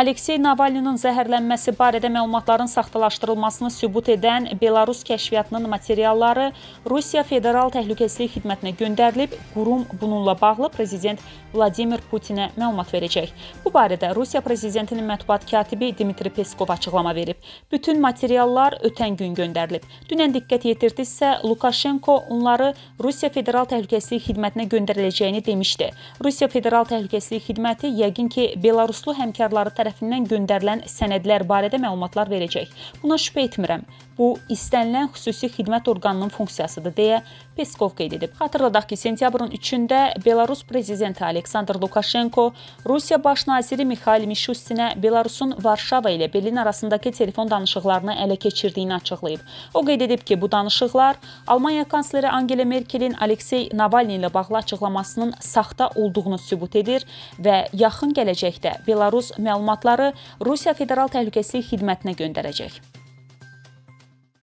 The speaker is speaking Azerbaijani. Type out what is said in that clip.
Aleksey Navalninin zəhərlənməsi barədə məlumatların saxtalaşdırılmasını sübut edən Belarus kəşfiyyatının materialları Rusiya Federal Təhlükəsizlik Xidmətinə göndərilib. Qurum bununla bağlı prezident Vladimir Putinə məlumat verəcək. Bu barədə Rusiya prezidentinin mətbuat katibi Dmitri Peskov açıqlama verib. Bütün materiallar ötən gün göndərilib. Dünən diqqət yetirdinizsə, Lukashenko onları Rusiya Federal Təhlükəsizlik Xidmətinə göndəriləcəyini demişdi. Rusiya Federal Təhlükəsizlik Xidməti yəqin ki, Belaruslu həmkarları tərəfindən göndərilən sənədlər barədə məlumatlar verəcək. Buna şübhə etmirəm. Bu istənilən xüsusi xidmət orqanının funksiyasıdır deyə Peskov qeyd edib. Xatırladaq ki, sentyabrın 3-də Belarus prezidenti Aleksandr Lukashenko Rusiya baş naziri Mixail Mishustinə Belarusun Varşava ilə Berlin arasındakı telefon danışıqlarını ələ keçirdiyini açıqlayıb. O qeyd edib ki, bu danışıqlar Almaniya kansleri Angela Merkelin Aleksey Navalny ilə bağlı açıqlamasının saxta olduğunu sübut edir və yaxın gələcəkdə Belarus məlumatları Rusiya Federal Təhlükəsizlik Xidmətinə göndərəcək.